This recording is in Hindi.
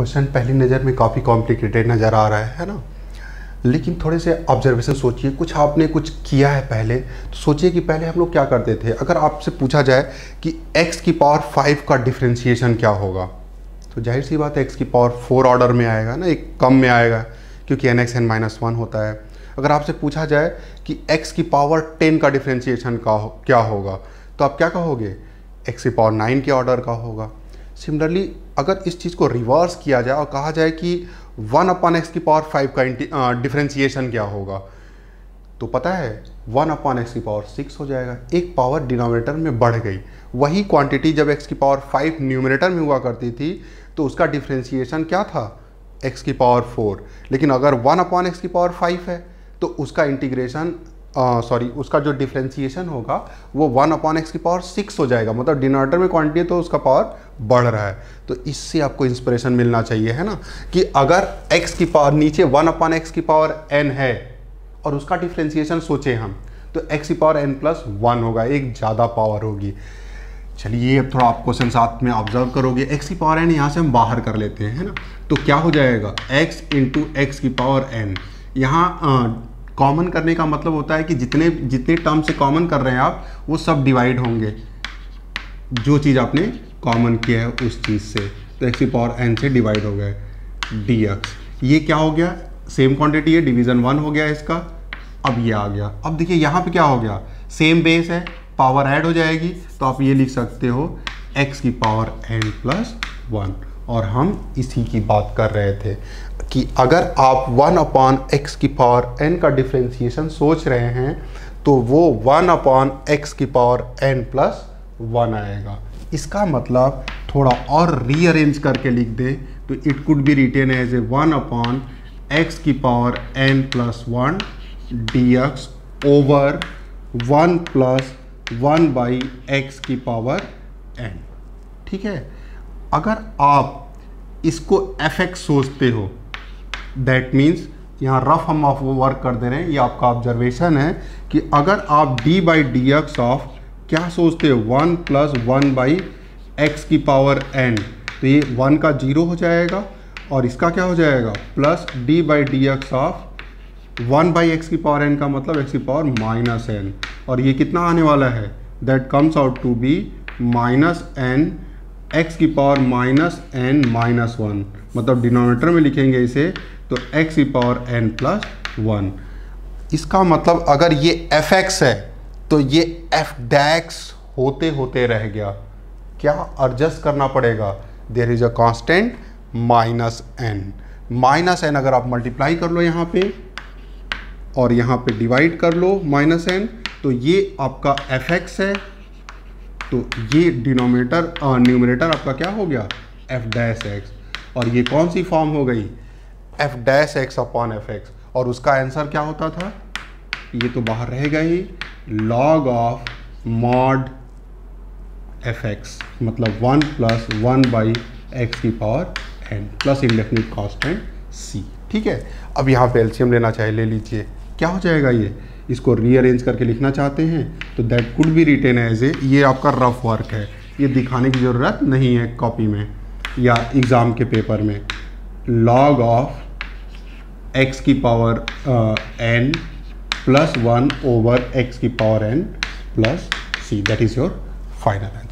क्वेश्चन पहली नज़र में काफ़ी कॉम्प्लिकेटेड नज़र आ रहा है है ना? लेकिन थोड़े से ऑब्जर्वेशन सोचिए कुछ आपने कुछ किया है पहले तो सोचिए कि पहले हम लोग क्या करते थे? अगर आपसे पूछा जाए कि x की पावर फाइव का डिफ्रेंशिएशन क्या होगा? तो ज़ाहिर सी बात है x की पावर फोर ऑर्डर में आएगा ना एक कम में आएगा क्योंकि n x n minus one होता है। अगर आपसे पूछा जाए कि x की पावर टेन का डिफ्रेंशिएशन का हो, क्या होगा? तो आप क्या कहोगे? x की पावर नाइन के ऑर्डर का होगा। सिमिलरली अगर इस चीज़ को रिवर्स किया जाए और कहा जाए कि वन अपॉन एक्स की पावर फाइव का डिफ्रेंसिएशन क्या होगा तो पता है वन अपॉन एक्स की पावर सिक्स हो जाएगा। एक पावर डिनोमिनेटर में बढ़ गई। वही क्वांटिटी जब एक्स की पावर फाइव न्यूमिनेटर में हुआ करती थी तो उसका डिफ्रेंसिएशन क्या था? एक्स की पावर फोर लेकिन अगर वन अपॉन एक्स की पावर फाइव है तो उसका इंटीग्रेशन सॉरी उसका जो डिफ्रेंसिएशन होगा, वो वन अपॉन एक्स की पावर सिक्स हो जाएगा। मतलब डिनोटर में क्वांटिटी तो उसका पावर बढ़ रहा है। तो इससे आपको इंस्पिरेशन मिलना चाहिए, है ना? कि अगर एक्स की पावर नीचे वन अपॉन एक्स की पावर एन है, और उसका डिफ्रेंसिएशन सोचें हम तो एक्स की पावर एन प्लस वन होगा, एक ज़्यादा पावर होगी। चलिए अब थोड़ा आप क्वेश्चन साथ में ऑब्ज़र्व करोगे। एक्स की पावर एन यहाँ से हम बाहर कर लेते हैं, है ना? तो क्या हो जाएगा? एक्स इंटू एक्स की पावर एन यहाँ कॉमन करने का मतलब होता है कि जितने जितने टर्म से कॉमन कर रहे हैं आप, वो सब डिवाइड होंगे। जो चीज़ आपने कॉमन किया है उस चीज़ से। तो एक्स की पावर एन से डिवाइड हो गए डी एक्स ये क्या हो गया? सेम क्वांटिटी है डिवीज़न वन हो गया इसका। अब ये आ गया। अब देखिए यहाँ पे क्या हो गया? सेम बेस है पावर ऐड हो जाएगी। तो आप ये लिख सकते हो एक्स की पावर एन प्लस वन और हम इसी की बात कर रहे थे कि अगर आप वन अपॉन एक्स की पावर एन का डिफ्रेंसिएशन सोच रहे हैं तो वो वन अपॉन एक्स की पावर एन प्लस वन आएगा। इसका मतलब थोड़ा और रीअरेंज करके लिख दें तो it could be written as a one upon x की power n plus one d x over one plus one by x की पावर एन ठीक है? अगर आप इसको एफ़ सोचते हो दैट मीन्स यहाँ रफ हम ऑफ़ वर्क कर दे रहे हैं, ये आपका ऑब्जर्वेशन है कि अगर आप d by d x of क्या सोचते हो? One plus one by x की पावर n तो ये वन का ज़ीरो हो जाएगा और इसका क्या हो जाएगा? Plus d by d x of one by x की पावर n का मतलब एक्स की पावर माइनस एन और ये कितना आने वाला है? That comes out to be minus n x की power minus n minus one मतलब डिनोमिनेटर में लिखेंगे इसे तो x की पावर n प्लस वन। इसका मतलब अगर ये एफ़ एक्स है तो ये एफ़ डैक्स होते होते रह गया। क्या एडजस्ट करना पड़ेगा? There is a constant minus n minus n अगर आप मल्टीप्लाई कर लो यहाँ पे, और यहाँ पे डिवाइड कर लो माइनस एन तो ये आपका एफ़ एक्स है। तो ये डिनोमिनेटर न्यूमिनेटर आपका क्या हो गया? एफ़ डैश एक्स और ये कौन सी फॉर्म हो गई? F dash x upon f x और उसका आंसर क्या होता था? ये तो बाहर रहेगा ही log of mod f x मतलब one plus one by x की power n plus indefinite constant C ठीक है? अब यहाँ पे एल्शियम लेना चाहे, ले लीजिए। क्या हो जाएगा ये? इसको रीअरेंज करके लिखना चाहते हैं तो that could be written as a ये आपका रफ वर्क है। ये दिखाने की ज़रूरत नहीं है कॉपी में या एग्ज़ाम के पेपर में। लॉग ऑफ़ एक्स की power n plus one over x की power n plus C that is your final answer